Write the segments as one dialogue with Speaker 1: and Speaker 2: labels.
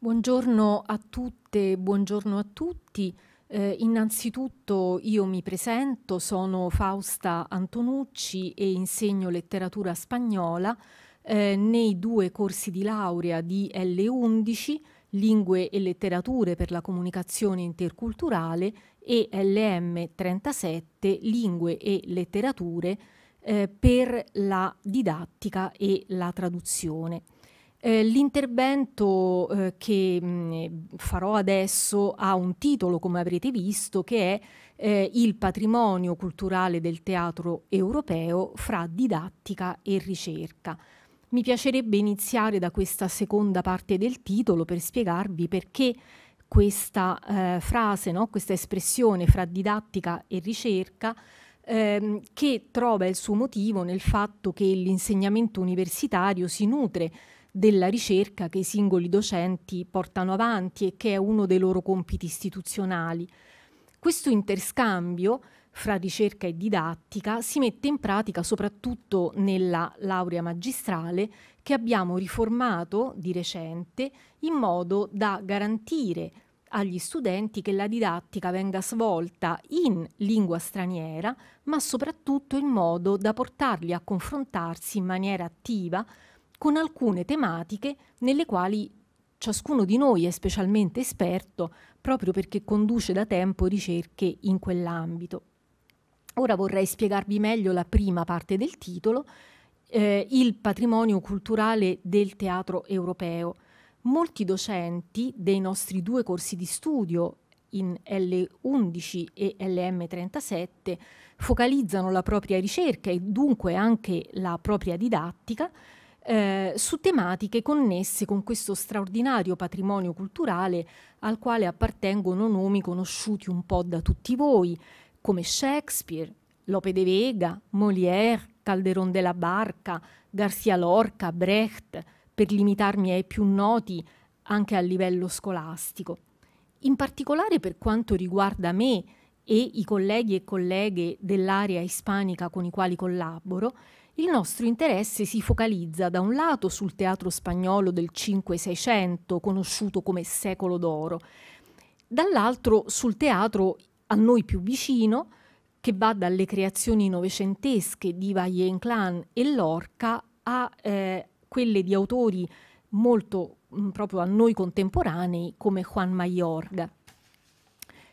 Speaker 1: Buongiorno a tutte, buongiorno a tutti. Eh, innanzitutto io mi presento, sono Fausta Antonucci e insegno letteratura spagnola eh, nei due corsi di laurea di L11, Lingue e letterature per la comunicazione interculturale e LM37, Lingue e letterature eh, per la didattica e la traduzione. Eh, l'intervento eh, che mh, farò adesso ha un titolo, come avrete visto, che è eh, Il patrimonio culturale del teatro europeo fra didattica e ricerca. Mi piacerebbe iniziare da questa seconda parte del titolo per spiegarvi perché questa eh, frase, no? questa espressione fra didattica e ricerca ehm, che trova il suo motivo nel fatto che l'insegnamento universitario si nutre della ricerca che i singoli docenti portano avanti e che è uno dei loro compiti istituzionali. Questo interscambio fra ricerca e didattica si mette in pratica soprattutto nella laurea magistrale che abbiamo riformato di recente in modo da garantire agli studenti che la didattica venga svolta in lingua straniera, ma soprattutto in modo da portarli a confrontarsi in maniera attiva con alcune tematiche nelle quali ciascuno di noi è specialmente esperto proprio perché conduce da tempo ricerche in quell'ambito. Ora vorrei spiegarvi meglio la prima parte del titolo, eh, il patrimonio culturale del teatro europeo. Molti docenti dei nostri due corsi di studio in L11 e LM37 focalizzano la propria ricerca e dunque anche la propria didattica eh, su tematiche connesse con questo straordinario patrimonio culturale al quale appartengono nomi conosciuti un po' da tutti voi, come Shakespeare, Lope de Vega, Molière, Calderón de la Barca, Garcia Lorca, Brecht, per limitarmi ai più noti anche a livello scolastico. In particolare per quanto riguarda me e i colleghi e colleghe dell'area ispanica con i quali collaboro, il nostro interesse si focalizza da un lato sul teatro spagnolo del 5-600, conosciuto come secolo d'oro, dall'altro sul teatro a noi più vicino, che va dalle creazioni novecentesche di Valle-Inclán e Lorca a eh, quelle di autori molto mh, proprio a noi contemporanei come Juan Mayorga.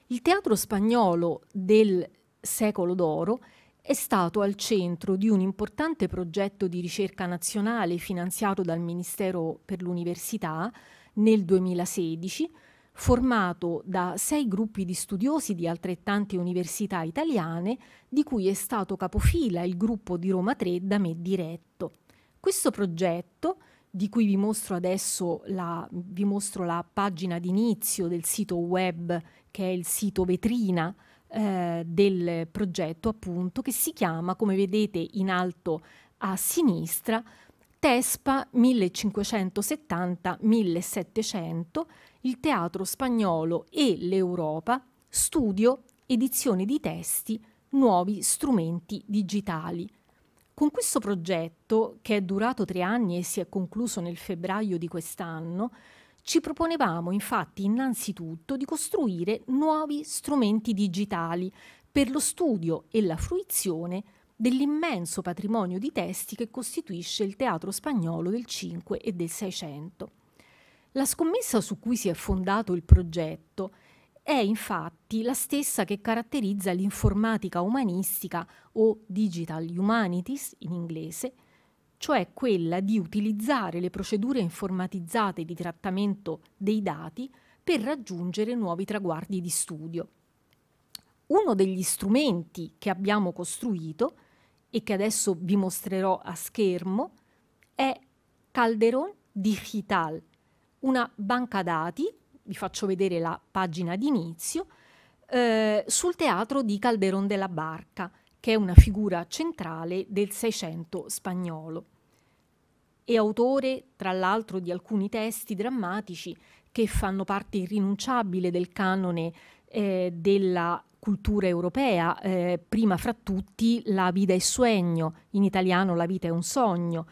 Speaker 1: Il teatro spagnolo del secolo d'oro è stato al centro di un importante progetto di ricerca nazionale finanziato dal Ministero per l'Università nel 2016, formato da sei gruppi di studiosi di altrettante università italiane, di cui è stato capofila il gruppo di Roma 3 da me diretto. Questo progetto, di cui vi mostro adesso la, vi mostro la pagina d'inizio del sito web, che è il sito vetrina eh, del progetto appunto che si chiama, come vedete in alto a sinistra, TESPA 1570-1700, il teatro spagnolo e l'Europa, studio, edizione di testi, nuovi strumenti digitali. Con questo progetto, che è durato tre anni e si è concluso nel febbraio di quest'anno, ci proponevamo infatti innanzitutto di costruire nuovi strumenti digitali per lo studio e la fruizione dell'immenso patrimonio di testi che costituisce il teatro spagnolo del 5 e del 600. La scommessa su cui si è fondato il progetto è infatti la stessa che caratterizza l'informatica umanistica o digital humanities in inglese, cioè quella di utilizzare le procedure informatizzate di trattamento dei dati per raggiungere nuovi traguardi di studio. Uno degli strumenti che abbiamo costruito e che adesso vi mostrerò a schermo è Calderon Digital, una banca dati, vi faccio vedere la pagina d'inizio, eh, sul teatro di Calderón de la Barca, che è una figura centrale del Seicento spagnolo. È autore, tra l'altro, di alcuni testi drammatici che fanno parte irrinunciabile del canone eh, della cultura europea, eh, prima fra tutti La vita è sogno, in italiano La vita è un sogno,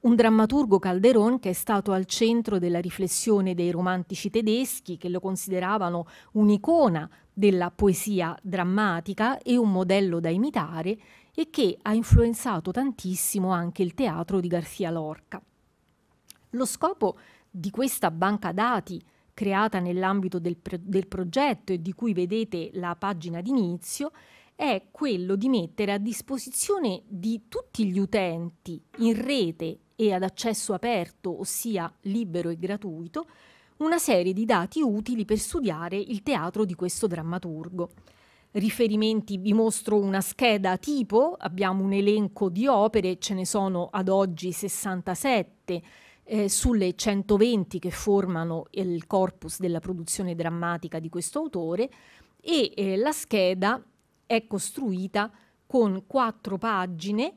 Speaker 1: un drammaturgo Calderon che è stato al centro della riflessione dei romantici tedeschi che lo consideravano un'icona della poesia drammatica e un modello da imitare e che ha influenzato tantissimo anche il teatro di Garcia Lorca. Lo scopo di questa banca dati creata nell'ambito del, del progetto e di cui vedete la pagina d'inizio è quello di mettere a disposizione di tutti gli utenti in rete e ad accesso aperto, ossia libero e gratuito, una serie di dati utili per studiare il teatro di questo drammaturgo. Riferimenti, vi mostro una scheda tipo, abbiamo un elenco di opere, ce ne sono ad oggi 67 eh, sulle 120 che formano il corpus della produzione drammatica di questo autore e eh, la scheda è costruita con quattro pagine,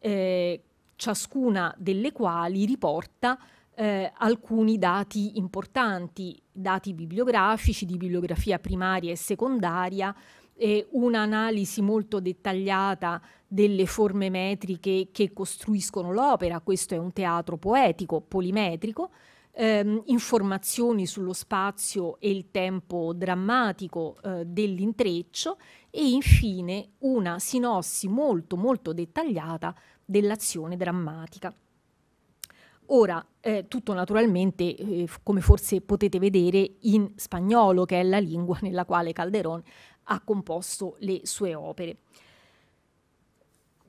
Speaker 1: eh, ciascuna delle quali riporta eh, alcuni dati importanti, dati bibliografici, di bibliografia primaria e secondaria, eh, un'analisi molto dettagliata delle forme metriche che costruiscono l'opera, questo è un teatro poetico, polimetrico, ehm, informazioni sullo spazio e il tempo drammatico eh, dell'intreccio. E infine una sinossi molto molto dettagliata dell'azione drammatica. Ora, eh, tutto naturalmente, eh, come forse potete vedere, in spagnolo, che è la lingua nella quale Calderón ha composto le sue opere.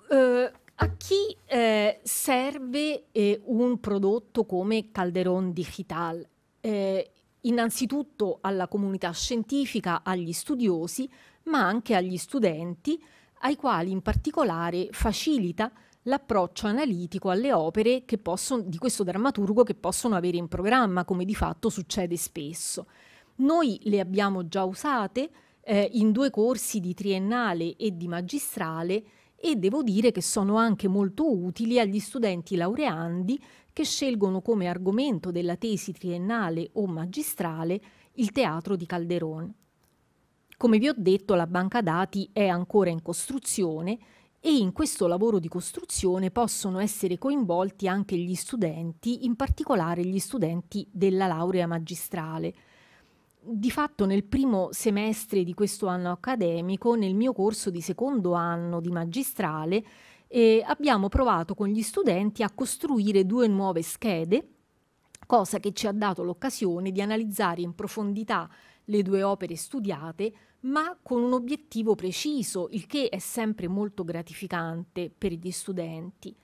Speaker 1: Uh, a chi eh, serve eh, un prodotto come Calderon Digital? Eh, innanzitutto alla comunità scientifica, agli studiosi, ma anche agli studenti, ai quali in particolare facilita l'approccio analitico alle opere possono, di questo drammaturgo che possono avere in programma, come di fatto succede spesso. Noi le abbiamo già usate eh, in due corsi di triennale e di magistrale e devo dire che sono anche molto utili agli studenti laureandi che scelgono come argomento della tesi triennale o magistrale il teatro di Calderón. Come vi ho detto, la banca dati è ancora in costruzione e in questo lavoro di costruzione possono essere coinvolti anche gli studenti, in particolare gli studenti della laurea magistrale di fatto nel primo semestre di questo anno accademico, nel mio corso di secondo anno di magistrale, eh, abbiamo provato con gli studenti a costruire due nuove schede, cosa che ci ha dato l'occasione di analizzare in profondità le due opere studiate, ma con un obiettivo preciso, il che è sempre molto gratificante per gli studenti.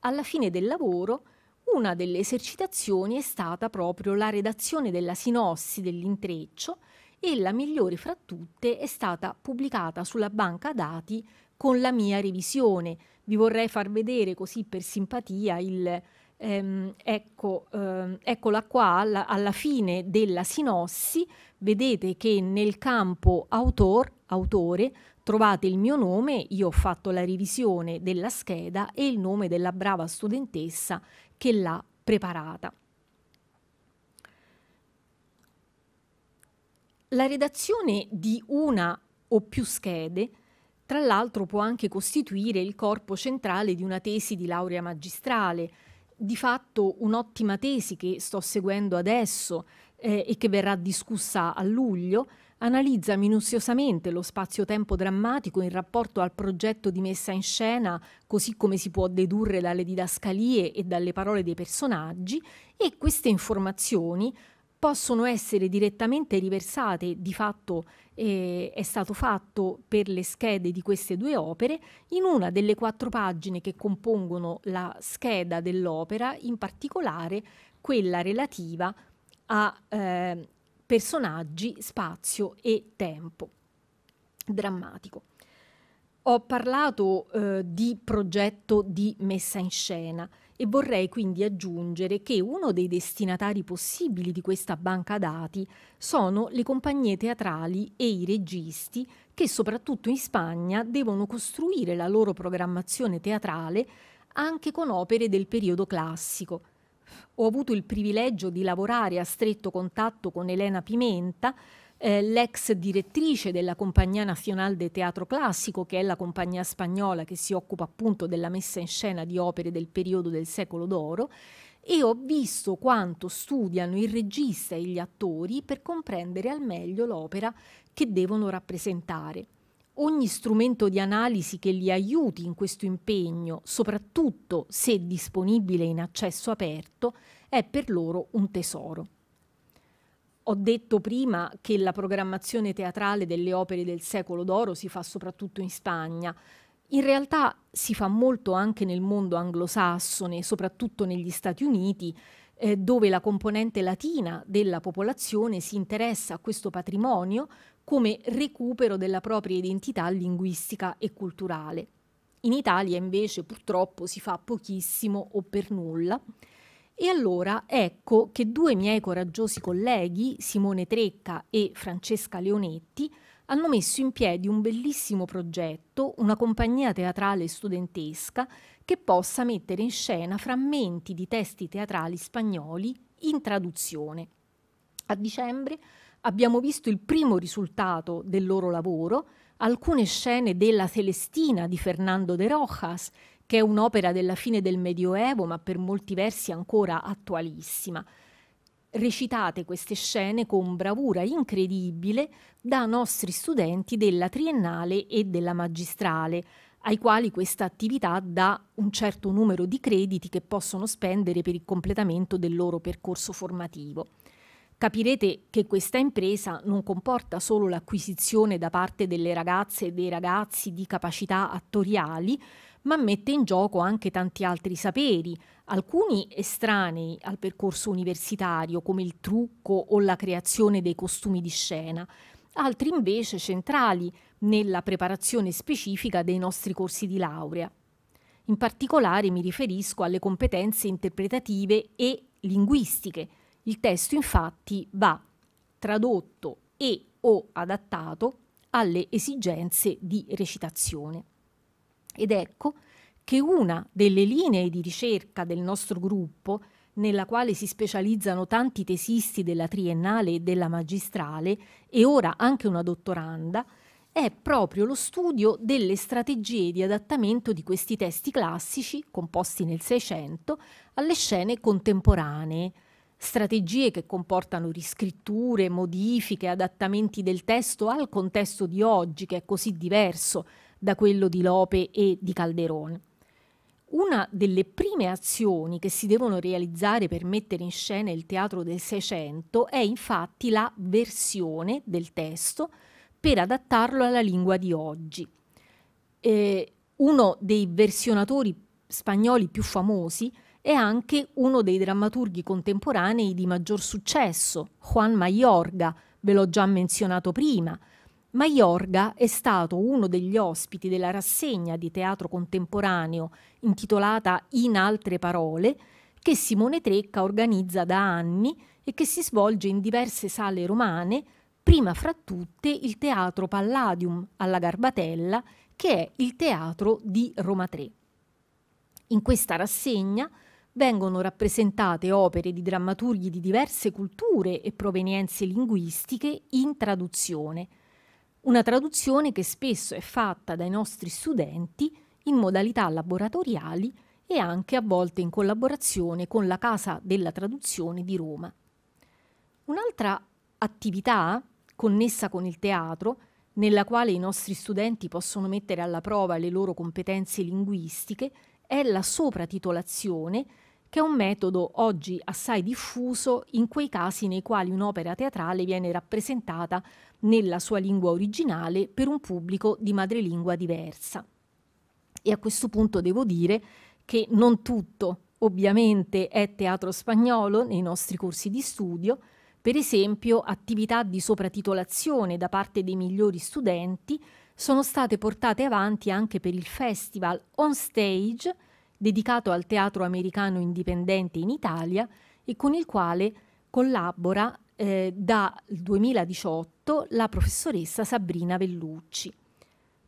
Speaker 1: Alla fine del lavoro una delle esercitazioni è stata proprio la redazione della sinossi dell'intreccio e la migliore fra tutte è stata pubblicata sulla banca dati con la mia revisione. Vi vorrei far vedere così per simpatia il, ehm, ecco, ehm, eccola qua alla, alla, fine della sinossi, vedete che nel campo autor, autore trovate il mio nome, io ho fatto la revisione della scheda e il nome della brava studentessa che l'ha preparata. La redazione di una o più schede, tra l'altro, può anche costituire il corpo centrale di una tesi di laurea magistrale. Di fatto un'ottima tesi che sto seguendo adesso eh, e che verrà discussa a luglio analizza minuziosamente lo spazio-tempo drammatico in rapporto al progetto di messa in scena, così come si può dedurre dalle didascalie e dalle parole dei personaggi, e queste informazioni possono essere direttamente riversate, di fatto eh, è stato fatto per le schede di queste due opere, in una delle quattro pagine che compongono la scheda dell'opera, in particolare quella relativa a eh, personaggi, spazio e tempo. Drammatico. Ho parlato eh, di progetto di messa in scena e vorrei quindi aggiungere che uno dei destinatari possibili di questa banca dati sono le compagnie teatrali e i registi che soprattutto in Spagna devono costruire la loro programmazione teatrale anche con opere del periodo classico, ho avuto il privilegio di lavorare a stretto contatto con Elena Pimenta, eh, l'ex direttrice della Compagnia Nacional de Teatro Classico, che è la compagnia spagnola che si occupa appunto della messa in scena di opere del periodo del secolo d'oro, e ho visto quanto studiano il regista e gli attori per comprendere al meglio l'opera che devono rappresentare. Ogni strumento di analisi che li aiuti in questo impegno, soprattutto se disponibile in accesso aperto, è per loro un tesoro. Ho detto prima che la programmazione teatrale delle opere del secolo d'oro si fa soprattutto in Spagna. In realtà si fa molto anche nel mondo anglosassone, soprattutto negli Stati Uniti, eh, dove la componente latina della popolazione si interessa a questo patrimonio come recupero della propria identità linguistica e culturale. In Italia invece purtroppo si fa pochissimo o per nulla. E allora ecco che due miei coraggiosi colleghi, Simone Trecca e Francesca Leonetti, hanno messo in piedi un bellissimo progetto, una compagnia teatrale studentesca che possa mettere in scena frammenti di testi teatrali spagnoli in traduzione. A dicembre abbiamo visto il primo risultato del loro lavoro, alcune scene della Celestina di Fernando de Rojas, che è un'opera della fine del Medioevo, ma per molti versi ancora attualissima. Recitate queste scene con bravura incredibile da nostri studenti della triennale e della magistrale, ai quali questa attività dà un certo numero di crediti che possono spendere per il completamento del loro percorso formativo. Capirete che questa impresa non comporta solo l'acquisizione da parte delle ragazze e dei ragazzi di capacità attoriali, ma mette in gioco anche tanti altri saperi, alcuni estranei al percorso universitario, come il trucco o la creazione dei costumi di scena, altri invece centrali nella preparazione specifica dei nostri corsi di laurea. In particolare mi riferisco alle competenze interpretative e linguistiche, il testo infatti va tradotto e o adattato alle esigenze di recitazione. Ed ecco che una delle linee di ricerca del nostro gruppo, nella quale si specializzano tanti tesisti della triennale e della magistrale e ora anche una dottoranda, è proprio lo studio delle strategie di adattamento di questi testi classici, composti nel Seicento, alle scene contemporanee, strategie che comportano riscritture, modifiche, adattamenti del testo al contesto di oggi, che è così diverso da quello di Lope e di Calderone. Una delle prime azioni che si devono realizzare per mettere in scena il teatro del Seicento è infatti la versione del testo per adattarlo alla lingua di oggi. Eh, uno dei versionatori spagnoli più famosi è anche uno dei drammaturghi contemporanei di maggior successo, Juan Mayorga, ve l'ho già menzionato prima. Mayorga è stato uno degli ospiti della rassegna di teatro contemporaneo intitolata In altre parole, che Simone Trecca organizza da anni e che si svolge in diverse sale romane, prima fra tutte il Teatro Palladium alla Garbatella, che è il teatro di Roma 3. In questa rassegna vengono rappresentate opere di drammaturghi di diverse culture e provenienze linguistiche in traduzione. Una traduzione che spesso è fatta dai nostri studenti in modalità laboratoriali e anche a volte in collaborazione con la Casa della Traduzione di Roma. Un'altra attività connessa con il teatro, nella quale i nostri studenti possono mettere alla prova le loro competenze linguistiche, è la sopratitolazione che è un metodo oggi assai diffuso in quei casi nei quali un'opera teatrale viene rappresentata nella sua lingua originale per un pubblico di madrelingua diversa. E a questo punto devo dire che non tutto ovviamente è teatro spagnolo nei nostri corsi di studio, per esempio attività di sopratitolazione da parte dei migliori studenti sono state portate avanti anche per il festival On Stage dedicato al teatro americano indipendente in Italia e con il quale collabora eh, dal 2018 la professoressa Sabrina Vellucci.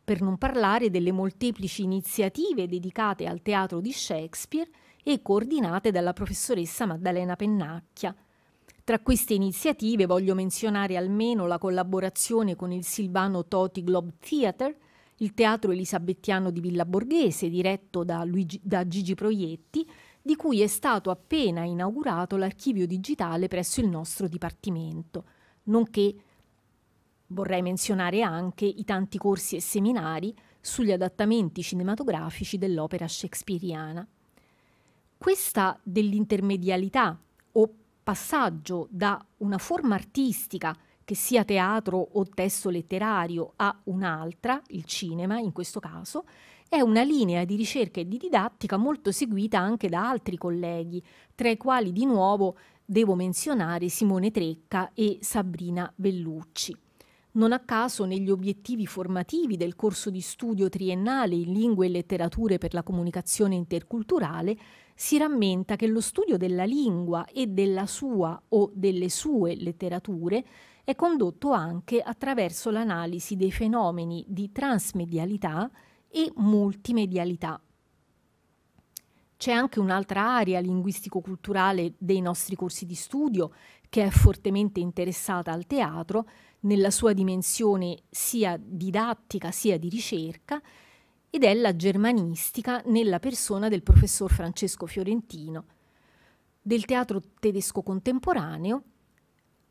Speaker 1: Per non parlare delle molteplici iniziative dedicate al teatro di Shakespeare e coordinate dalla professoressa Maddalena Pennacchia. Tra queste iniziative voglio menzionare almeno la collaborazione con il Silvano Toti Globe Theatre, il teatro elisabettiano di Villa Borghese, diretto da, Luigi, da Gigi Proietti, di cui è stato appena inaugurato l'archivio digitale presso il nostro dipartimento, nonché vorrei menzionare anche i tanti corsi e seminari sugli adattamenti cinematografici dell'opera shakespeariana. Questa dell'intermedialità o passaggio da una forma artistica, che sia teatro o testo letterario, a un'altra, il cinema in questo caso, è una linea di ricerca e di didattica molto seguita anche da altri colleghi, tra i quali di nuovo devo menzionare Simone Trecca e Sabrina Bellucci. Non a caso negli obiettivi formativi del corso di studio triennale in lingue e letterature per la comunicazione interculturale si rammenta che lo studio della lingua e della sua o delle sue letterature è condotto anche attraverso l'analisi dei fenomeni di transmedialità e multimedialità. C'è anche un'altra area linguistico-culturale dei nostri corsi di studio che è fortemente interessata al teatro nella sua dimensione sia didattica sia di ricerca ed è la germanistica nella persona del professor Francesco Fiorentino. Del teatro tedesco contemporaneo,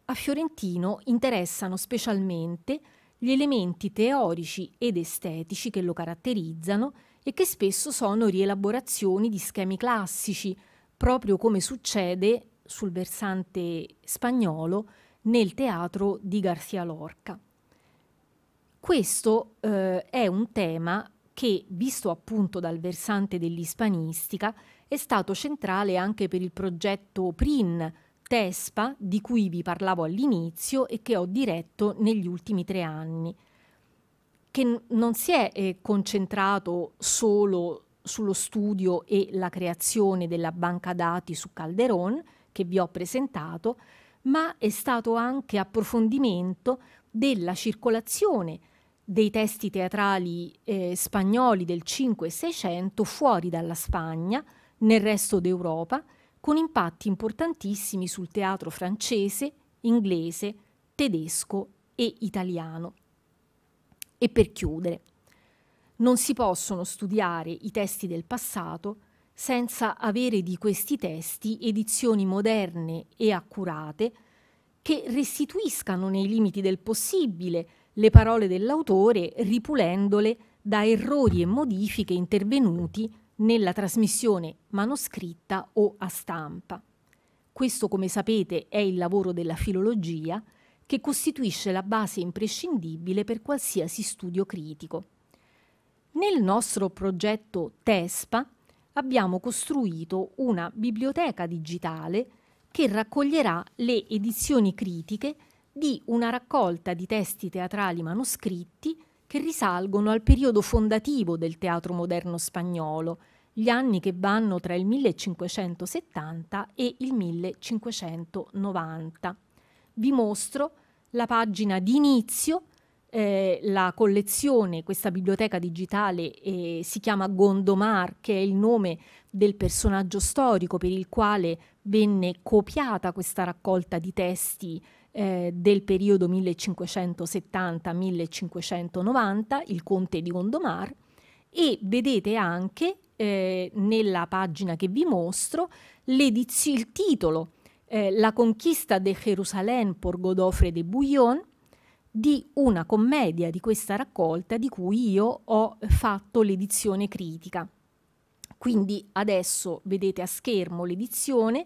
Speaker 1: a Fiorentino interessano specialmente gli elementi teorici ed estetici che lo caratterizzano e che spesso sono rielaborazioni di schemi classici, proprio come succede sul versante spagnolo nel teatro di García Lorca. Questo eh, è un tema che, visto appunto dal versante dell'ispanistica, è stato centrale anche per il progetto PRIN TESPA, di cui vi parlavo all'inizio e che ho diretto negli ultimi tre anni, che non si è eh, concentrato solo sullo studio e la creazione della banca dati su Calderon, che vi ho presentato, ma è stato anche approfondimento della circolazione dei testi teatrali eh, spagnoli del 5 e 600 fuori dalla Spagna, nel resto d'Europa, con impatti importantissimi sul teatro francese, inglese, tedesco e italiano. E per chiudere, non si possono studiare i testi del passato senza avere di questi testi edizioni moderne e accurate che restituiscano nei limiti del possibile le parole dell'autore ripulendole da errori e modifiche intervenuti nella trasmissione manoscritta o a stampa. Questo, come sapete, è il lavoro della filologia che costituisce la base imprescindibile per qualsiasi studio critico. Nel nostro progetto TESPA abbiamo costruito una biblioteca digitale che raccoglierà le edizioni critiche di una raccolta di testi teatrali manoscritti che risalgono al periodo fondativo del teatro moderno spagnolo, gli anni che vanno tra il 1570 e il 1590. Vi mostro la pagina di inizio, eh, la collezione, questa biblioteca digitale eh, si chiama Gondomar, che è il nome del personaggio storico per il quale venne copiata questa raccolta di testi eh, del periodo 1570-1590, il conte di Gondomar, e vedete anche eh, nella pagina che vi mostro il titolo eh, La conquista de Jerusalén por Godofre de Bouillon di una commedia di questa raccolta di cui io ho fatto l'edizione critica. Quindi adesso vedete a schermo l'edizione,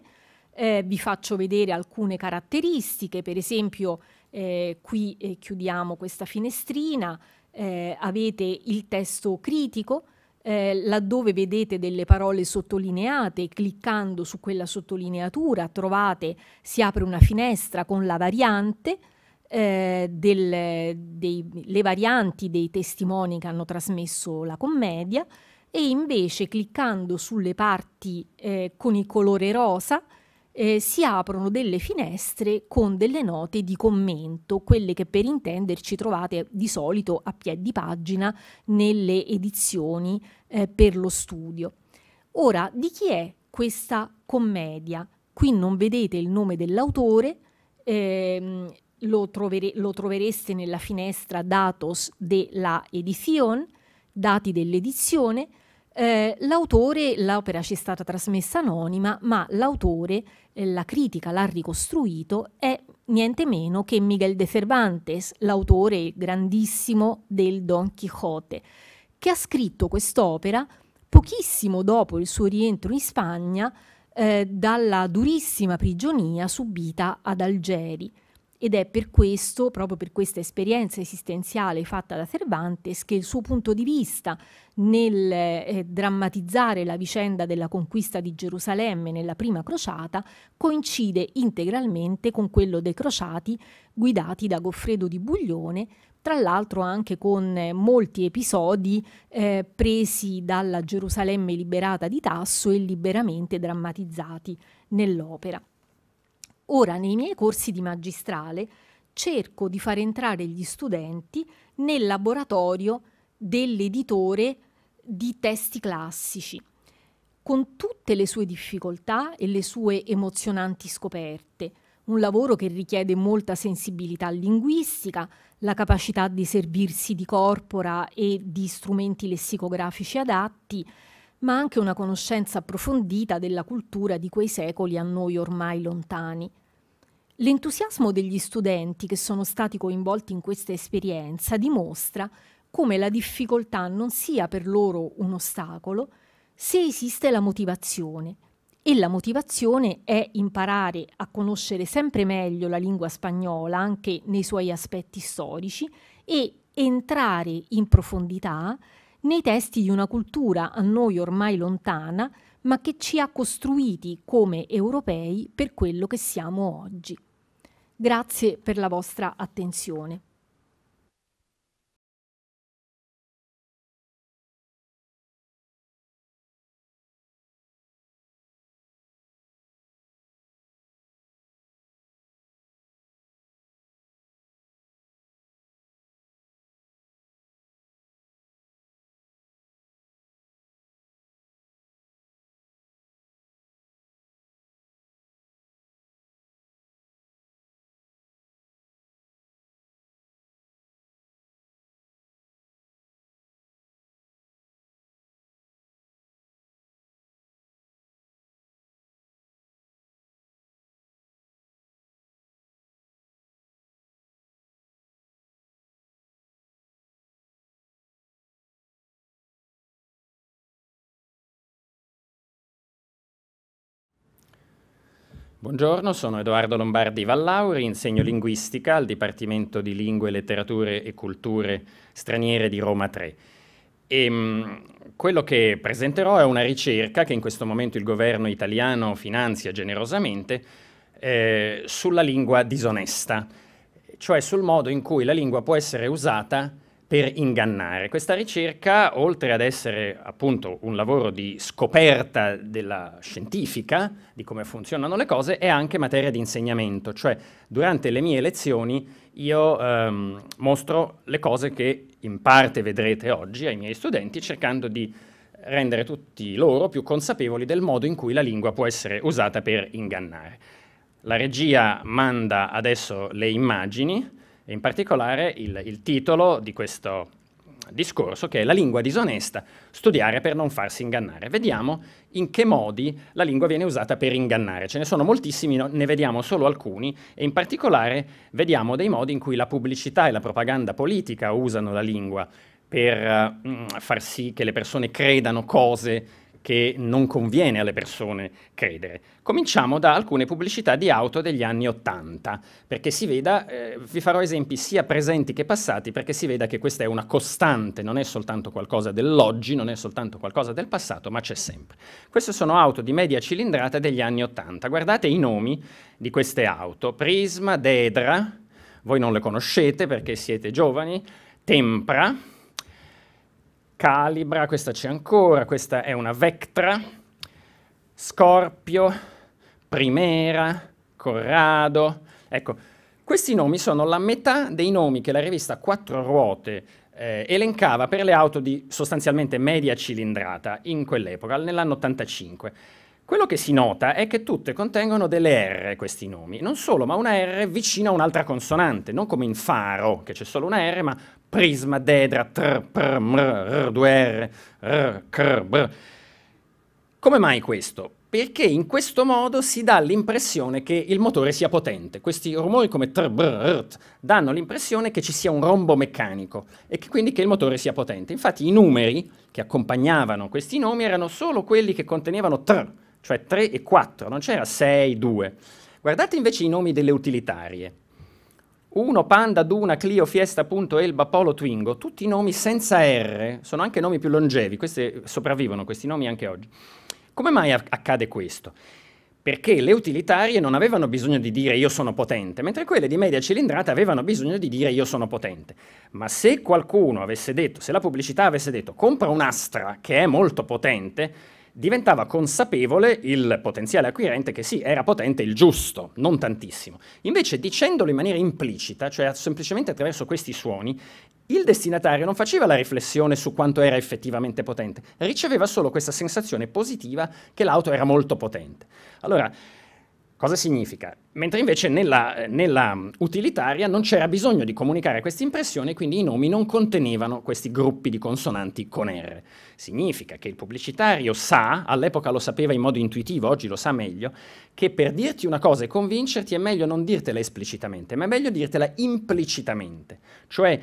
Speaker 1: eh, vi faccio vedere alcune caratteristiche, per esempio eh, qui eh, chiudiamo questa finestrina, eh, avete il testo critico, eh, laddove vedete delle parole sottolineate, cliccando su quella sottolineatura trovate, si apre una finestra con la variante, eh, del, le varianti dei testimoni che hanno trasmesso la commedia e invece cliccando sulle parti eh, con il colore rosa eh, si aprono delle finestre con delle note di commento, quelle che per intenderci trovate di solito a piedi pagina nelle edizioni eh, per lo studio. Ora, di chi è questa commedia? Qui non vedete il nome dell'autore, ehm, lo, trovere, lo, trovereste nella finestra Datos della edición, dati dell'edizione. Eh, l'autore, l'opera ci è stata trasmessa anonima, ma l'autore, eh, la critica l'ha ricostruito, è niente meno che Miguel de Cervantes, l'autore grandissimo del Don Quixote, che ha scritto quest'opera pochissimo dopo il suo rientro in Spagna eh, dalla durissima prigionia subita ad Algeri ed è per questo, proprio per questa esperienza esistenziale fatta da Cervantes, che il suo punto di vista nel eh, drammatizzare la vicenda della conquista di Gerusalemme nella prima crociata coincide integralmente con quello dei crociati guidati da Goffredo di Buglione, tra l'altro anche con eh, molti episodi eh, presi dalla Gerusalemme liberata di Tasso e liberamente drammatizzati nell'opera. Ora nei miei corsi di magistrale cerco di far entrare gli studenti nel laboratorio dell'editore di testi classici, con tutte le sue difficoltà e le sue emozionanti scoperte. Un lavoro che richiede molta sensibilità linguistica, la capacità di servirsi di corpora e di strumenti lessicografici adatti, ma anche una conoscenza approfondita della cultura di quei secoli a noi ormai lontani. L'entusiasmo degli studenti che sono stati coinvolti in questa esperienza dimostra come la difficoltà non sia per loro un ostacolo se esiste la motivazione. E la motivazione è imparare a conoscere sempre meglio la lingua spagnola anche nei suoi aspetti storici e entrare in profondità nei testi di una cultura a noi ormai lontana, ma che ci ha costruiti come europei per quello che siamo oggi. Grazie per la vostra attenzione.
Speaker 2: Buongiorno, sono Edoardo Lombardi Vallauri, insegno linguistica al Dipartimento di Lingue, Letterature e Culture Straniere di Roma 3. E, mh, quello che presenterò è una ricerca che in questo momento il governo italiano finanzia generosamente eh, sulla lingua disonesta, cioè sul modo in cui la lingua può essere usata per ingannare. Questa ricerca, oltre ad essere appunto un lavoro di scoperta della scientifica, di come funzionano le cose, è anche materia di insegnamento, cioè durante le mie lezioni io ehm, mostro le cose che in parte vedrete oggi ai miei studenti, cercando di rendere tutti loro più consapevoli del modo in cui la lingua può essere usata per ingannare. La regia manda adesso le immagini, e in particolare il, il titolo di questo discorso che è la lingua disonesta, studiare per non farsi ingannare. Vediamo in che modi la lingua viene usata per ingannare. Ce ne sono moltissimi, ne vediamo solo alcuni e in particolare vediamo dei modi in cui la pubblicità e la propaganda politica usano la lingua per uh, far sì che le persone credano cose che non conviene alle persone credere. Cominciamo da alcune pubblicità di auto degli anni Ottanta, perché si veda, eh, vi farò esempi sia presenti che passati, perché si veda che questa è una costante, non è soltanto qualcosa dell'oggi, non è soltanto qualcosa del passato, ma c'è sempre. Queste sono auto di media cilindrata degli anni Ottanta. Guardate i nomi di queste auto, Prisma, Dedra, voi non le conoscete perché siete giovani, Tempra, Calibra, questa c'è ancora, questa è una Vectra, Scorpio, Primera, Corrado. Ecco, questi nomi sono la metà dei nomi che la rivista Quattro Ruote eh, elencava per le auto di sostanzialmente media cilindrata in quell'epoca, nell'anno 85. Quello che si nota è che tutte contengono delle R questi nomi, non solo, ma una R vicina a un'altra consonante, non come in faro, che c'è solo una R, ma prisma, dedra, tr, pr, mr, r, due R, r, cr, br. Come mai questo? Perché in questo modo si dà l'impressione che il motore sia potente. Questi rumori come tr, br, rt danno l'impressione che ci sia un rombo meccanico e che quindi che il motore sia potente. Infatti i numeri che accompagnavano questi nomi erano solo quelli che contenevano tr, cioè 3 e 4, non c'era 6, 2. Guardate invece i nomi delle utilitarie. 1, Panda, Duna, Clio, Fiesta, Punto, Elba, Polo, Twingo, tutti nomi senza R, sono anche nomi più longevi, questi sopravvivono questi nomi anche oggi. Come mai accade questo? Perché le utilitarie non avevano bisogno di dire io sono potente, mentre quelle di media cilindrata avevano bisogno di dire io sono potente. Ma se qualcuno avesse detto, se la pubblicità avesse detto compra un'Astra che è molto potente, diventava consapevole il potenziale acquirente che sì, era potente il giusto, non tantissimo. Invece dicendolo in maniera implicita, cioè semplicemente attraverso questi suoni, il destinatario non faceva la riflessione su quanto era effettivamente potente, riceveva solo questa sensazione positiva che l'auto era molto potente. Allora, Cosa significa? Mentre invece nella, nella, utilitaria non c'era bisogno di comunicare questa impressione, quindi i nomi non contenevano questi gruppi di consonanti con R. Significa che il pubblicitario sa, all'epoca lo sapeva in modo intuitivo, oggi lo sa meglio, che per dirti una cosa e convincerti è meglio non dirtela esplicitamente, ma è meglio dirtela implicitamente. Cioè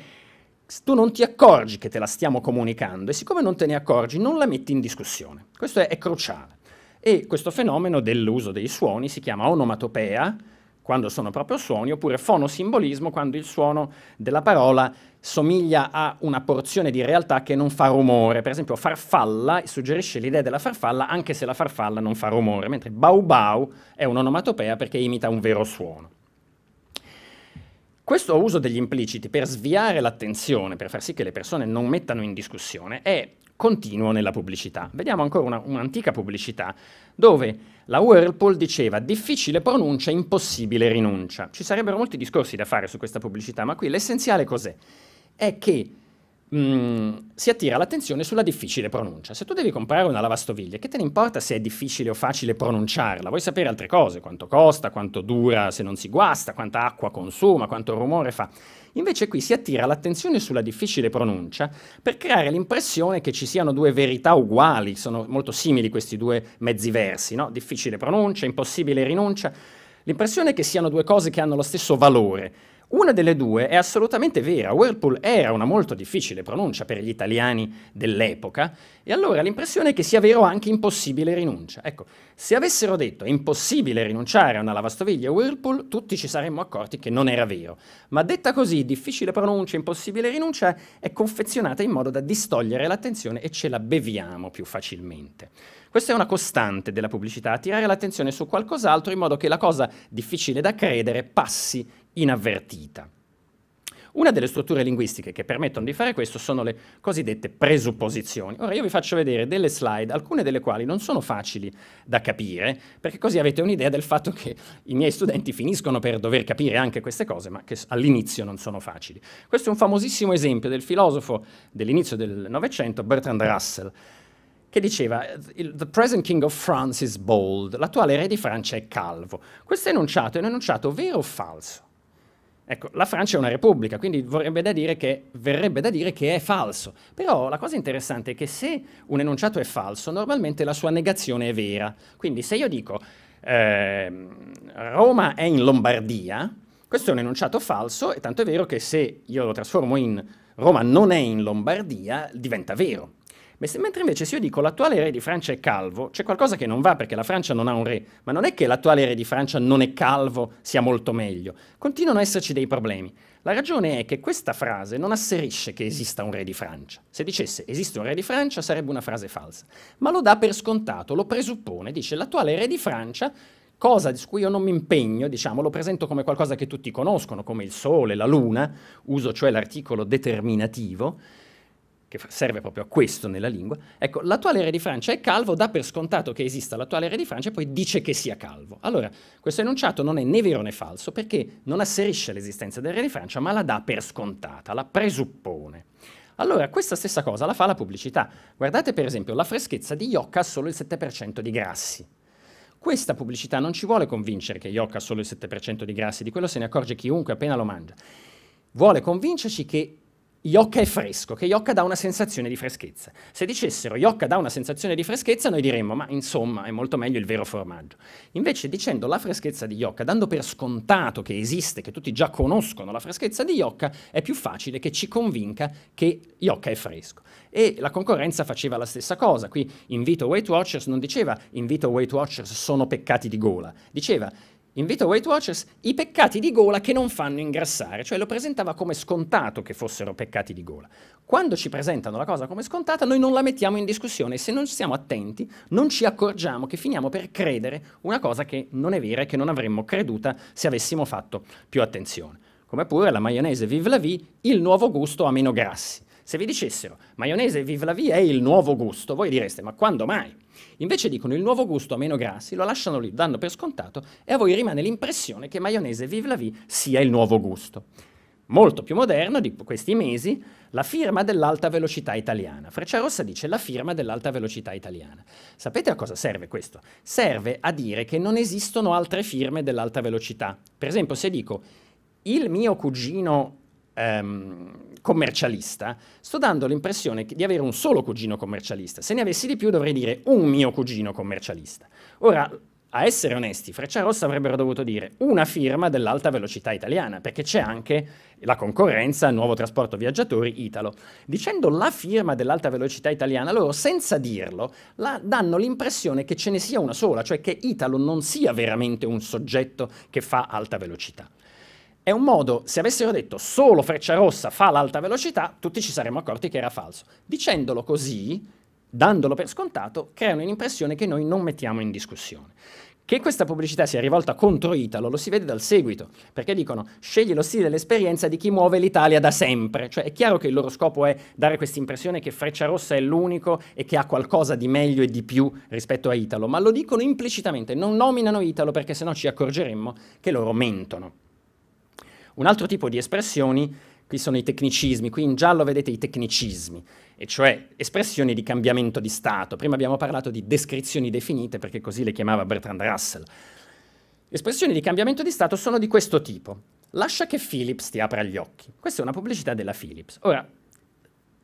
Speaker 2: tu non ti accorgi che te la stiamo comunicando e siccome non te ne accorgi non la metti in discussione. Questo è, è cruciale. E questo fenomeno dell'uso dei suoni si chiama onomatopea, quando sono proprio suoni, oppure fonosimbolismo, quando il suono della parola somiglia a una porzione di realtà che non fa rumore. Per esempio farfalla suggerisce l'idea della farfalla anche se la farfalla non fa rumore, mentre bau bau è un'onomatopea perché imita un vero suono. Questo uso degli impliciti per sviare l'attenzione, per far sì che le persone non mettano in discussione, è continuo nella pubblicità. Vediamo ancora un'antica pubblicità dove la Whirlpool diceva difficile pronuncia, impossibile rinuncia. Ci sarebbero molti discorsi da fare su questa pubblicità, ma qui l'essenziale cos'è? È che Mm, si attira l'attenzione sulla difficile pronuncia. Se tu devi comprare una lavastoviglie, che te ne importa se è difficile o facile pronunciarla? Vuoi sapere altre cose, quanto costa, quanto dura se non si guasta, quanta acqua consuma, quanto rumore fa. Invece qui si attira l'attenzione sulla difficile pronuncia per creare l'impressione che ci siano due verità uguali, sono molto simili questi due mezzi versi, no? difficile pronuncia, impossibile rinuncia, l'impressione che siano due cose che hanno lo stesso valore. Una delle due è assolutamente vera. Whirlpool era una molto difficile pronuncia per gli italiani dell'epoca e allora l'impressione è che sia vero anche impossibile rinuncia. Ecco, se avessero detto è impossibile rinunciare a una lavastoviglie Whirlpool, tutti ci saremmo accorti che non era vero. Ma detta così, difficile pronuncia, impossibile rinuncia, è confezionata in modo da distogliere l'attenzione e ce la beviamo più facilmente. Questa è una costante della pubblicità, attirare l'attenzione su qualcos'altro in modo che la cosa difficile da credere passi inavvertita. Una delle strutture linguistiche che permettono di fare questo sono le cosiddette presupposizioni. Ora io vi faccio vedere delle slide, alcune delle quali non sono facili da capire, perché così avete un'idea del fatto che i miei studenti finiscono per dover capire anche queste cose, ma che all'inizio non sono facili. Questo è un famosissimo esempio del filosofo dell'inizio del Novecento, Bertrand Russell, che diceva The present king of France is bald, l'attuale re di Francia è calvo. Questo enunciato è un enunciato vero o falso? Ecco, la Francia è una repubblica, quindi da che, verrebbe da dire che è falso. Però la cosa interessante è che se un enunciato è falso, normalmente la sua negazione è vera. Quindi se io dico eh, Roma è in Lombardia, questo è un enunciato falso, e tanto è vero che se io lo trasformo in Roma non è in Lombardia, diventa vero. Mentre invece se io dico l'attuale re di Francia è calvo, c'è qualcosa che non va perché la Francia non ha un re, ma non è che l'attuale re di Francia non è calvo sia molto meglio. Continuano a esserci dei problemi. La ragione è che questa frase non asserisce che esista un re di Francia. Se dicesse esiste un re di Francia sarebbe una frase falsa, ma lo dà per scontato, lo presuppone, dice l'attuale re di Francia cosa su cui io non mi impegno, diciamo, lo presento come qualcosa che tutti conoscono, come il sole, la luna, uso cioè l'articolo determinativo, che serve proprio a questo nella lingua, ecco, l'attuale re di Francia è calvo, dà per scontato che esista l'attuale re di Francia e poi dice che sia calvo. Allora, questo enunciato non è né vero né falso perché non asserisce l'esistenza del re di Francia, ma la dà per scontata, la presuppone. Allora, questa stessa cosa la fa la pubblicità. Guardate per esempio, la freschezza di Iocca ha solo il 7% di grassi. Questa pubblicità non ci vuole convincere che Iocca ha solo il 7% di grassi, di quello se ne accorge chiunque appena lo mangia. Vuole convincerci che Iocca è fresco, che Iocca dà una sensazione di freschezza. Se dicessero Iocca dà una sensazione di freschezza, noi diremmo, ma insomma è molto meglio il vero formaggio. Invece dicendo la freschezza di Iocca, dando per scontato che esiste, che tutti già conoscono la freschezza di Iocca, è più facile che ci convinca che Iocca è fresco. E la concorrenza faceva la stessa cosa. Qui invito Weight Watchers non diceva invito Weight Watchers sono peccati di gola, diceva Invito Weight Watchers i peccati di gola che non fanno ingrassare, cioè lo presentava come scontato che fossero peccati di gola. Quando ci presentano la cosa come scontata, noi non la mettiamo in discussione e se non stiamo attenti non ci accorgiamo che finiamo per credere una cosa che non è vera e che non avremmo creduta se avessimo fatto più attenzione. Come pure la maionese Vive la Vie, il nuovo gusto a meno grassi. Se vi dicessero maionese Vive la Vie è il nuovo gusto, voi direste ma quando mai? Invece dicono il nuovo gusto a meno grassi, lo lasciano lì, danno per scontato e a voi rimane l'impressione che maionese Vive la Vie sia il nuovo gusto. Molto più moderno di questi mesi, la firma dell'alta velocità italiana. Frecciarossa dice la firma dell'alta velocità italiana. Sapete a cosa serve questo? Serve a dire che non esistono altre firme dell'alta velocità. Per esempio, se dico il mio cugino ehm, commercialista, sto dando l'impressione di avere un solo cugino commercialista. Se ne avessi di più dovrei dire un mio cugino commercialista. Ora, a essere onesti, Frecciarossa avrebbero dovuto dire una firma dell'alta velocità italiana, perché c'è anche la concorrenza Nuovo Trasporto Viaggiatori Italo. Dicendo la firma dell'alta velocità italiana, loro senza dirlo danno l'impressione che ce ne sia una sola, cioè che Italo non sia veramente un soggetto che fa alta velocità. È un modo, se avessero detto solo Freccia Rossa fa l'alta velocità, tutti ci saremmo accorti che era falso. Dicendolo così, dandolo per scontato, creano un'impressione che noi non mettiamo in discussione. Che questa pubblicità sia rivolta contro Italo lo si vede dal seguito, perché dicono scegli lo stile e l'esperienza di chi muove l'Italia da sempre, cioè è chiaro che il loro scopo è dare questa impressione che Freccia Rossa è l'unico e che ha qualcosa di meglio e di più rispetto a Italo, ma lo dicono implicitamente, non nominano Italo perché sennò ci accorgeremmo che loro mentono. Un altro tipo di espressioni, qui sono i tecnicismi, qui in giallo vedete i tecnicismi, e cioè espressioni di cambiamento di stato. Prima abbiamo parlato di descrizioni definite, perché così le chiamava Bertrand Russell. Espressioni di cambiamento di stato sono di questo tipo. Lascia che Philips ti apra gli occhi. Questa è una pubblicità della Philips. Ora,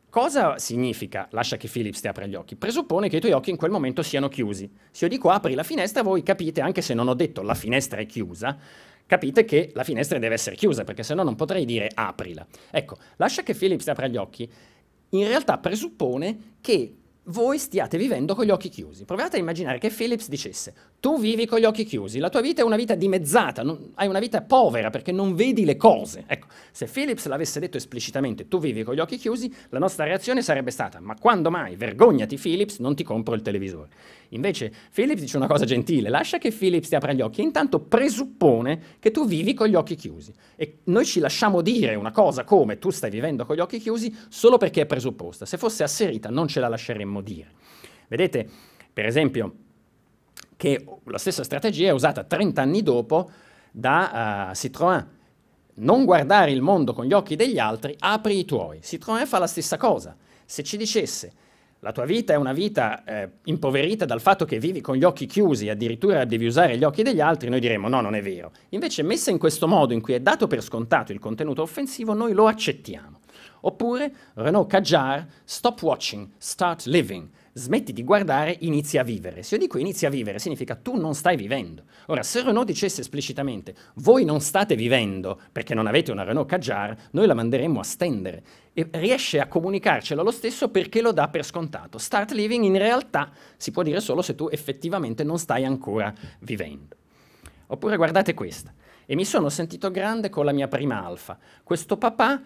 Speaker 2: cosa significa lascia che Philips ti apra gli occhi? Presuppone che i tuoi occhi in quel momento siano chiusi. Se io dico apri la finestra, voi capite, anche se non ho detto la finestra è chiusa, capite che la finestra deve essere chiusa, perché se no non potrei dire aprila. Ecco, lascia che Philips apra gli occhi, in realtà presuppone che voi stiate vivendo con gli occhi chiusi. Provate a immaginare che Philips dicesse, tu vivi con gli occhi chiusi, la tua vita è una vita dimezzata, non, hai una vita povera perché non vedi le cose. Ecco, se Philips l'avesse detto esplicitamente, tu vivi con gli occhi chiusi, la nostra reazione sarebbe stata, ma quando mai, vergognati Philips, non ti compro il televisore. Invece Philips dice una cosa gentile, lascia che Philips ti apra gli occhi intanto presuppone che tu vivi con gli occhi chiusi. E noi ci lasciamo dire una cosa come tu stai vivendo con gli occhi chiusi solo perché è presupposta. Se fosse asserita non ce la lasceremmo dire. Vedete, per esempio, che la stessa strategia è usata 30 anni dopo da uh, Citroën. Non guardare il mondo con gli occhi degli altri, apri i tuoi. Citroën fa la stessa cosa. Se ci dicesse la tua vita è una vita eh, impoverita dal fatto che vivi con gli occhi chiusi, addirittura devi usare gli occhi degli altri, noi diremmo no, non è vero. Invece messa in questo modo in cui è dato per scontato il contenuto offensivo, noi lo accettiamo. Oppure Renaud Kadjar, stop watching, start living smetti di guardare, inizi a vivere. Se io dico inizi a vivere, significa tu non stai vivendo. Ora, se Renault dicesse esplicitamente voi non state vivendo perché non avete una Renault Kadjar, noi la manderemmo a stendere. E riesce a comunicarcelo lo stesso perché lo dà per scontato. Start living in realtà si può dire solo se tu effettivamente non stai ancora vivendo. Oppure guardate questa. E mi sono sentito grande con la mia prima alfa. Questo papà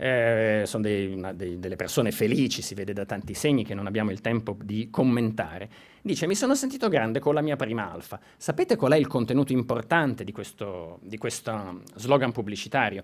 Speaker 2: eh, sono dei, una, dei, delle persone felici, si vede da tanti segni che non abbiamo il tempo di commentare. Dice, mi sono sentito grande con la mia prima alfa. Sapete qual è il contenuto importante di questo, di questo slogan pubblicitario?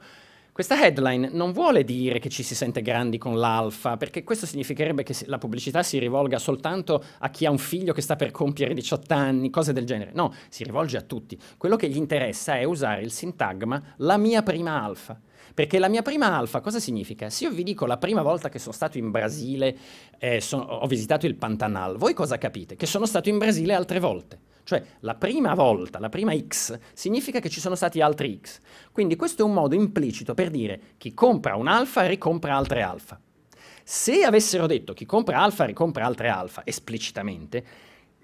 Speaker 2: Questa headline non vuole dire che ci si sente grandi con l'alfa, perché questo significherebbe che la pubblicità si rivolga soltanto a chi ha un figlio che sta per compiere 18 anni, cose del genere. No, si rivolge a tutti. Quello che gli interessa è usare il sintagma la mia prima alfa. Perché la mia prima alfa cosa significa? Se io vi dico la prima volta che sono stato in Brasile, eh, sono, ho visitato il Pantanal, voi cosa capite? Che sono stato in Brasile altre volte. Cioè la prima volta, la prima X, significa che ci sono stati altri X. Quindi questo è un modo implicito per dire chi compra un alfa ricompra altre alfa. Se avessero detto chi compra alfa ricompra altre alfa esplicitamente,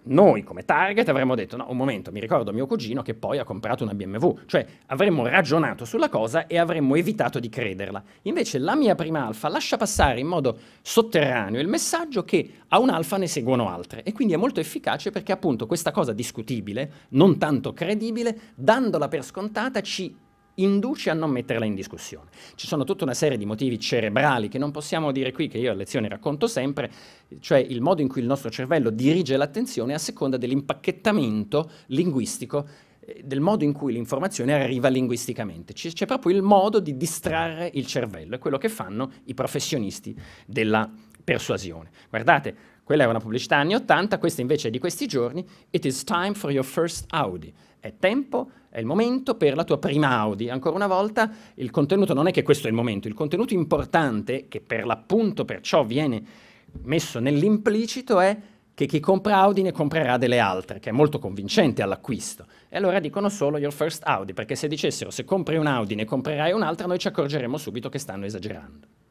Speaker 2: noi come target avremmo detto no, un momento, mi ricordo mio cugino che poi ha comprato una BMW, cioè avremmo ragionato sulla cosa e avremmo evitato di crederla. Invece la mia prima alfa lascia passare in modo sotterraneo il messaggio che a un alfa ne seguono altre e quindi è molto efficace perché appunto questa cosa discutibile, non tanto credibile, dandola per scontata ci induce a non metterla in discussione. Ci sono tutta una serie di motivi cerebrali che non possiamo dire qui, che io a lezione racconto sempre, cioè il modo in cui il nostro cervello dirige l'attenzione a seconda dell'impacchettamento linguistico eh, del modo in cui l'informazione arriva linguisticamente. c'è proprio il modo di distrarre il cervello, è quello che fanno i professionisti della persuasione. Guardate, quella era una pubblicità anni 80, questa invece è di questi giorni, It is time for your first Audi. È tempo è il momento per la tua prima Audi. Ancora una volta, il contenuto non è che questo è il momento, il contenuto importante, che per l'appunto perciò viene messo nell'implicito, è che chi compra Audi ne comprerà delle altre, che è molto convincente all'acquisto. E allora dicono solo your first Audi, perché se dicessero se compri un Audi ne comprerai un'altra, noi ci accorgeremo subito che stanno esagerando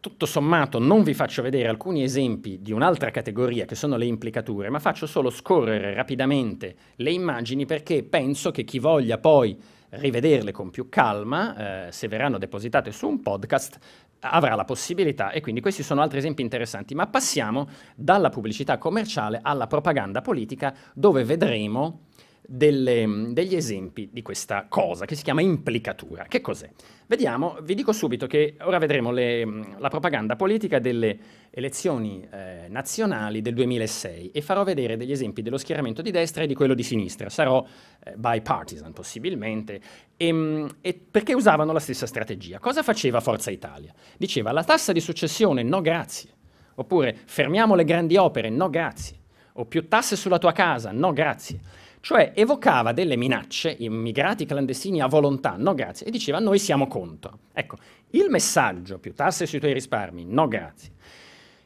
Speaker 2: tutto sommato non vi faccio vedere alcuni esempi di un'altra categoria che sono le implicature, ma faccio solo scorrere rapidamente le immagini perché penso che chi voglia poi rivederle con più calma, eh, se verranno depositate su un podcast, avrà la possibilità. E quindi questi sono altri esempi interessanti, ma passiamo dalla pubblicità commerciale alla propaganda politica dove vedremo delle, degli esempi di questa cosa che si chiama implicatura. Che cos'è? Vediamo, vi dico subito che ora vedremo le, la propaganda politica delle elezioni eh, nazionali del 2006 e farò vedere degli esempi dello schieramento di destra e di quello di sinistra. Sarò eh, bipartisan possibilmente. E, ehm, e perché usavano la stessa strategia? Cosa faceva Forza Italia? Diceva la tassa di successione no grazie, oppure fermiamo le grandi opere no grazie, o più tasse sulla tua casa no grazie cioè evocava delle minacce, immigrati clandestini a volontà, no grazie, e diceva noi siamo contro. Ecco, il messaggio, più tasse sui tuoi risparmi, no grazie.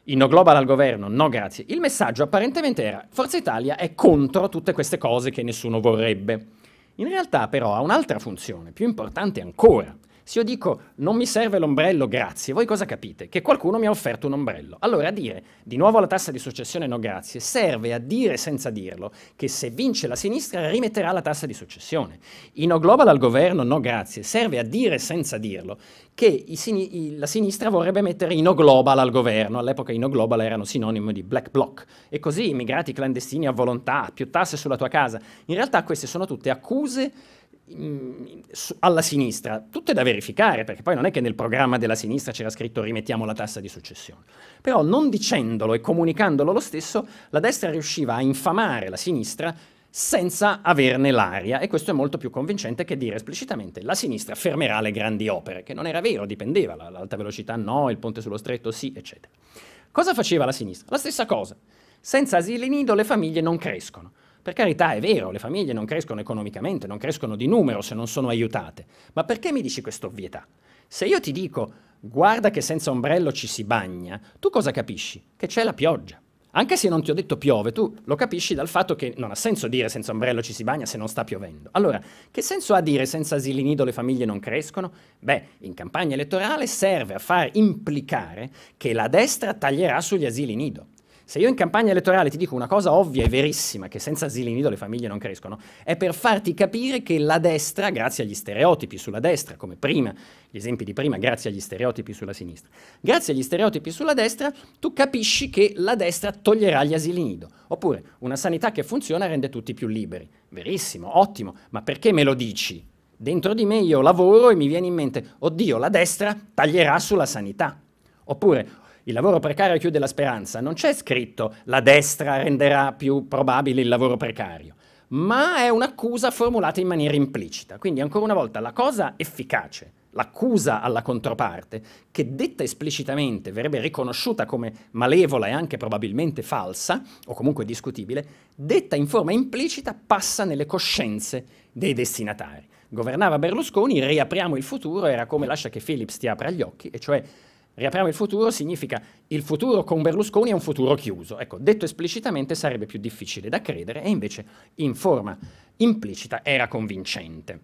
Speaker 2: Il no global al governo, no grazie. Il messaggio apparentemente era Forza Italia è contro tutte queste cose che nessuno vorrebbe. In realtà però ha un'altra funzione, più importante ancora, se io dico non mi serve l'ombrello, grazie, voi cosa capite? Che qualcuno mi ha offerto un ombrello. Allora dire di nuovo la tassa di successione no grazie serve a dire senza dirlo che se vince la sinistra rimetterà la tassa di successione. I no global al governo no grazie serve a dire senza dirlo che i i, la sinistra vorrebbe mettere i no global al governo. All'epoca i no global erano sinonimo di black bloc. E così immigrati clandestini a volontà, più tasse sulla tua casa. In realtà queste sono tutte accuse alla sinistra, tutte da verificare, perché poi non è che nel programma della sinistra c'era scritto rimettiamo la tassa di successione. Però non dicendolo e comunicandolo lo stesso, la destra riusciva a infamare la sinistra senza averne l'aria, e questo è molto più convincente che dire esplicitamente la sinistra fermerà le grandi opere, che non era vero, dipendeva, l'alta velocità no, il ponte sullo stretto sì, eccetera. Cosa faceva la sinistra? La stessa cosa. Senza asili nido le famiglie non crescono. Per carità è vero, le famiglie non crescono economicamente, non crescono di numero se non sono aiutate, ma perché mi dici questa ovvietà? Se io ti dico guarda che senza ombrello ci si bagna, tu cosa capisci? Che c'è la pioggia. Anche se non ti ho detto piove, tu lo capisci dal fatto che non ha senso dire senza ombrello ci si bagna se non sta piovendo. Allora, che senso ha dire senza asili nido le famiglie non crescono? Beh, in campagna elettorale serve a far implicare che la destra taglierà sugli asili nido. Se io in campagna elettorale ti dico una cosa ovvia e verissima, che senza asili nido le famiglie non crescono, è per farti capire che la destra, grazie agli stereotipi sulla destra, come prima, gli esempi di prima, grazie agli stereotipi sulla sinistra, grazie agli stereotipi sulla destra, tu capisci che la destra toglierà gli asili nido. Oppure, una sanità che funziona rende tutti più liberi. Verissimo, ottimo, ma perché me lo dici? Dentro di me io lavoro e mi viene in mente, oddio, la destra taglierà sulla sanità. Oppure, il lavoro precario chiude la speranza, non c'è scritto la destra renderà più probabile il lavoro precario, ma è un'accusa formulata in maniera implicita. Quindi ancora una volta la cosa efficace, l'accusa alla controparte, che detta esplicitamente verrebbe riconosciuta come malevola e anche probabilmente falsa, o comunque discutibile, detta in forma implicita passa nelle coscienze dei destinatari. Governava Berlusconi, riapriamo il futuro, era come lascia che Philips ti apra gli occhi, e cioè riapriamo il futuro significa il futuro con Berlusconi è un futuro chiuso. Ecco, detto esplicitamente sarebbe più difficile da credere e invece in forma implicita era convincente.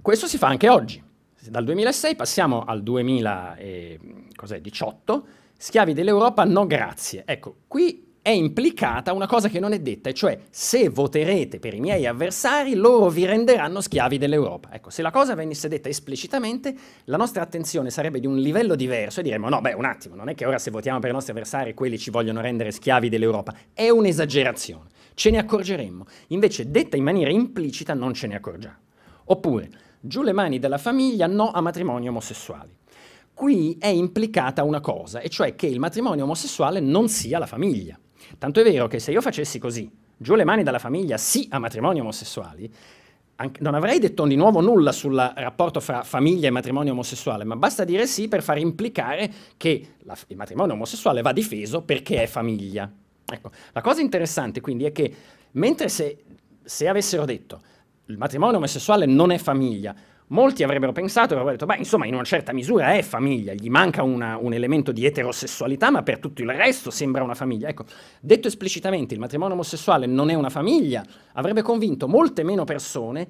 Speaker 2: Questo si fa anche oggi. Dal 2006 passiamo al 2018, schiavi dell'Europa no grazie. Ecco, qui è implicata una cosa che non è detta, e cioè se voterete per i miei avversari, loro vi renderanno schiavi dell'Europa. Ecco, se la cosa venisse detta esplicitamente, la nostra attenzione sarebbe di un livello diverso e diremmo no, beh, un attimo, non è che ora se votiamo per i nostri avversari quelli ci vogliono rendere schiavi dell'Europa, è un'esagerazione, ce ne accorgeremmo. Invece, detta in maniera implicita, non ce ne accorgiamo. Oppure, giù le mani della famiglia, no a matrimoni omosessuali. Qui è implicata una cosa, e cioè che il matrimonio omosessuale non sia la famiglia. Tanto è vero che se io facessi così, giù le mani dalla famiglia, sì a matrimoni omosessuali, non avrei detto di nuovo nulla sul rapporto fra famiglia e matrimonio omosessuale, ma basta dire sì per far implicare che la, il matrimonio omosessuale va difeso perché è famiglia. Ecco, la cosa interessante quindi è che mentre se, se avessero detto il matrimonio omosessuale non è famiglia, molti avrebbero pensato avrebbero detto, beh, insomma, in una certa misura è famiglia, gli manca una, un elemento di eterosessualità, ma per tutto il resto sembra una famiglia. Ecco, detto esplicitamente, il matrimonio omosessuale non è una famiglia, avrebbe convinto molte meno persone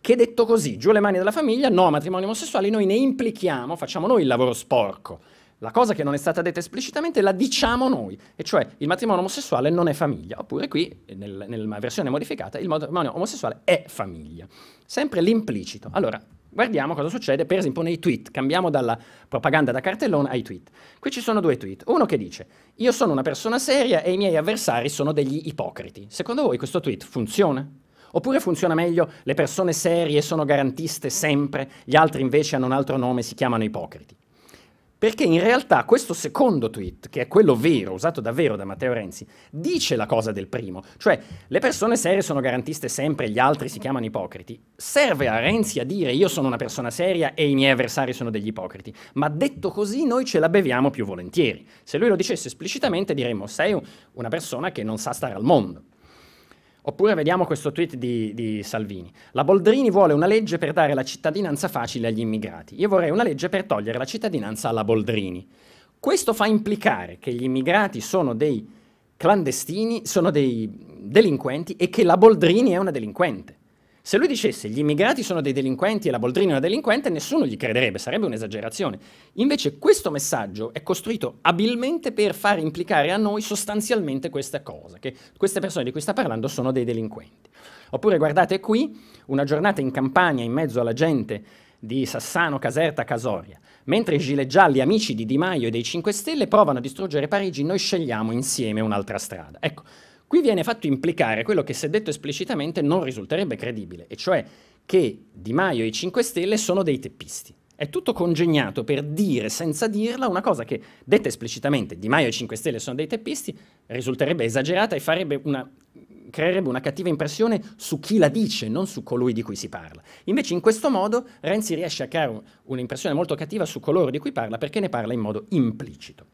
Speaker 2: che detto così, giù le mani della famiglia, no a matrimoni omosessuali, noi ne implichiamo, facciamo noi il lavoro sporco. La cosa che non è stata detta esplicitamente la diciamo noi, e cioè il matrimonio omosessuale non è famiglia, oppure qui, nel, nella versione modificata, il matrimonio omosessuale è famiglia. Sempre l'implicito. Allora, Guardiamo cosa succede, per esempio, nei tweet. Cambiamo dalla propaganda da cartellone ai tweet. Qui ci sono due tweet. Uno che dice, io sono una persona seria e i miei avversari sono degli ipocriti. Secondo voi questo tweet funziona? Oppure funziona meglio, le persone serie sono garantiste sempre, gli altri invece hanno un altro nome, si chiamano ipocriti? Perché in realtà questo secondo tweet, che è quello vero, usato davvero da Matteo Renzi, dice la cosa del primo, cioè le persone serie sono garantiste sempre, gli altri si chiamano ipocriti. Serve a Renzi a dire io sono una persona seria e i miei avversari sono degli ipocriti, ma detto così noi ce la beviamo più volentieri. Se lui lo dicesse esplicitamente diremmo sei una persona che non sa stare al mondo. Oppure vediamo questo tweet di, di, Salvini. La Boldrini vuole una legge per dare la cittadinanza facile agli immigrati. Io vorrei una legge per togliere la cittadinanza alla Boldrini. Questo fa implicare che gli immigrati sono dei clandestini, sono dei delinquenti e che la Boldrini è una delinquente. Se lui dicesse gli immigrati sono dei delinquenti e la Boldrini è una delinquente, nessuno gli crederebbe, sarebbe un'esagerazione. Invece questo messaggio è costruito abilmente per far implicare a noi sostanzialmente questa cosa, che queste persone di cui sta parlando sono dei delinquenti. Oppure guardate qui, una giornata in campagna in mezzo alla gente di Sassano, Caserta, Casoria. Mentre i gilet gialli amici di Di Maio e dei 5 Stelle provano a distruggere Parigi, noi scegliamo insieme un'altra strada. Ecco, Qui viene fatto implicare quello che se detto esplicitamente non risulterebbe credibile, e cioè che Di Maio e i 5 Stelle sono dei teppisti. È tutto congegnato per dire senza dirla una cosa che, detta esplicitamente, Di Maio e i 5 Stelle sono dei teppisti, risulterebbe esagerata e una, creerebbe una cattiva impressione su chi la dice, non su colui di cui si parla. Invece in questo modo Renzi riesce a creare un'impressione molto cattiva su coloro di cui parla perché ne parla in modo implicito.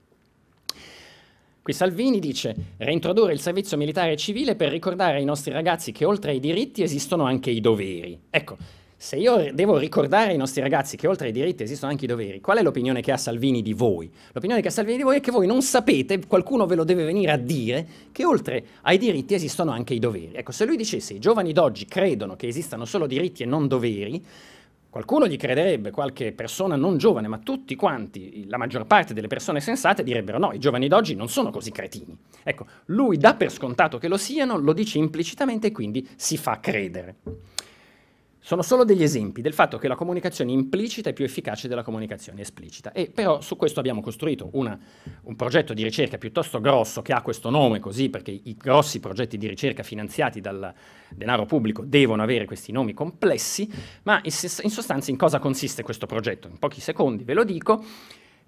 Speaker 2: Qui Salvini dice reintrodurre il servizio militare civile per ricordare ai nostri ragazzi che oltre ai diritti esistono anche i doveri. Ecco, se io devo ricordare ai nostri ragazzi che oltre ai diritti esistono anche i doveri, qual è l'opinione che ha Salvini di voi? L'opinione che ha Salvini di voi è che voi non sapete, qualcuno ve lo deve venire a dire, che oltre ai diritti esistono anche i doveri. Ecco, se lui dicesse i giovani d'oggi credono che esistano solo diritti e non doveri, Qualcuno gli crederebbe, qualche persona non giovane, ma tutti quanti, la maggior parte delle persone sensate direbbero no, i giovani d'oggi non sono così cretini. Ecco, lui dà per scontato che lo siano, lo dice implicitamente e quindi si fa credere. Sono solo degli esempi del fatto che la comunicazione implicita è più efficace della comunicazione esplicita. E però su questo abbiamo costruito una, un progetto di ricerca piuttosto grosso che ha questo nome così perché i grossi progetti di ricerca finanziati dal denaro pubblico devono avere questi nomi complessi, ma in, sostanza in cosa consiste questo progetto? In pochi secondi ve lo dico.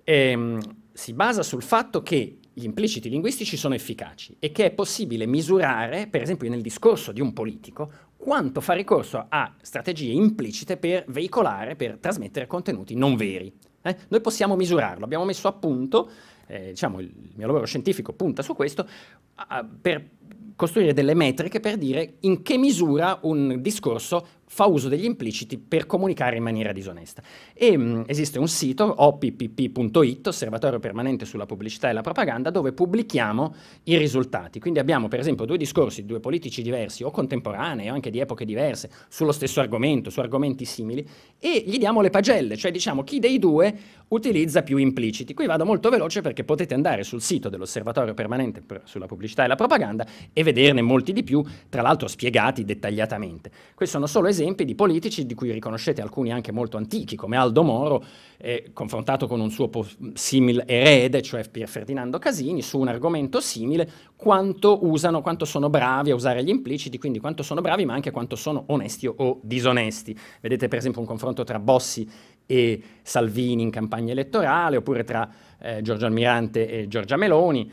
Speaker 2: Ehm, si basa sul fatto che gli impliciti linguistici sono efficaci e che è possibile misurare, per esempio nel discorso di un politico, quanto fa ricorso a strategie implicite per veicolare, per trasmettere contenuti non veri. Eh? Noi possiamo misurarlo, abbiamo messo a punto, eh, diciamo il mio lavoro scientifico punta su questo, a, per costruire delle metriche per dire in che misura un discorso fa uso degli impliciti per comunicare in maniera disonesta. E mh, mm, esiste un sito, oppp.it, Osservatorio Permanente sulla Pubblicità e la Propaganda, dove pubblichiamo i risultati. Quindi abbiamo per esempio due discorsi di due politici diversi o contemporanei o anche di epoche diverse sullo stesso argomento, su argomenti simili, e gli diamo le pagelle, cioè diciamo chi dei due utilizza più impliciti. Qui vado molto veloce perché potete andare sul sito dell'Osservatorio Permanente sulla Pubblicità e la Propaganda e vederne molti di più, tra l'altro spiegati dettagliatamente. Questi sono solo esempi di politici di cui riconoscete alcuni anche molto antichi, come Aldo Moro, eh, confrontato con un suo simil erede, cioè Pier Ferdinando Casini, su un argomento simile, quanto usano, quanto sono bravi a usare gli impliciti, quindi quanto sono bravi, ma anche quanto sono onesti o disonesti. Vedete per esempio un confronto tra Bossi e Salvini in campagna elettorale, oppure tra eh, Giorgio Almirante e Giorgia Meloni.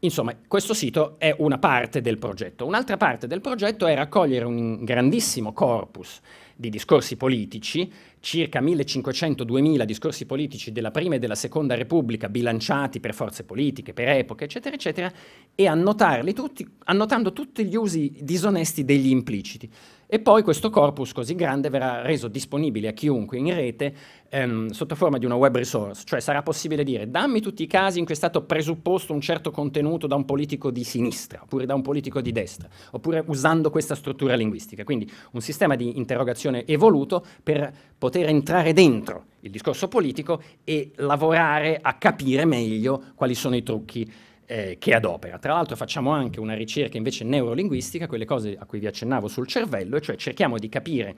Speaker 2: Insomma, questo sito è una parte del progetto. Un'altra parte del progetto è raccogliere un grandissimo corpus di discorsi politici, circa 1500-2000 discorsi politici della prima e della seconda Repubblica, bilanciati per forze politiche, per epoche, eccetera, eccetera, e annotarli tutti, annotando tutti gli usi disonesti degli impliciti. E poi questo corpus così grande verrà reso disponibile a chiunque in rete ehm, sotto forma di una web resource, cioè sarà possibile dire dammi tutti i casi in cui è stato presupposto un certo contenuto da un politico di sinistra, oppure da un politico di destra, oppure usando questa struttura linguistica. Quindi un sistema di interrogazione evoluto per poter entrare dentro il discorso politico e lavorare a capire meglio quali sono i trucchi eh, che adopera. Tra l'altro facciamo anche una ricerca invece neurolinguistica, quelle cose a cui vi accennavo sul cervello, e cioè cerchiamo di capire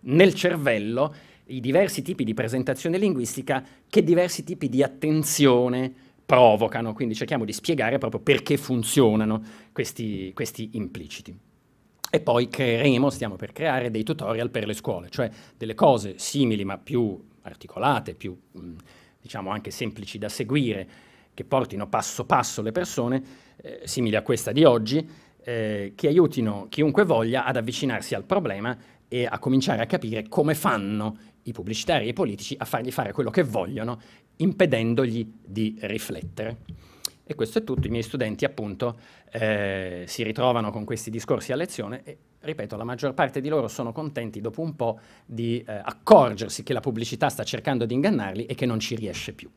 Speaker 2: nel cervello i diversi tipi di presentazione linguistica che diversi tipi di attenzione provocano, quindi cerchiamo di spiegare proprio perché funzionano questi, questi impliciti. E poi creeremo, stiamo per creare dei tutorial per le scuole, cioè delle cose simili ma più articolate, più diciamo anche semplici da seguire, che portino passo passo le persone, eh, simili a questa di oggi, eh, che aiutino chiunque voglia ad avvicinarsi al problema e a cominciare a capire come fanno i pubblicitari e i politici a fargli fare quello che vogliono, impedendogli di riflettere. E questo è tutto, i miei studenti appunto eh, si ritrovano con questi discorsi a lezione e, ripeto, la maggior parte di loro sono contenti dopo un po' di eh, accorgersi che la pubblicità sta cercando di ingannarli e che non ci riesce più.